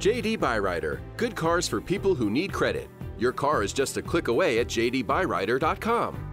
JD Byrider. Good cars for people who need credit. Your car is just a click away at jdbyrider.com.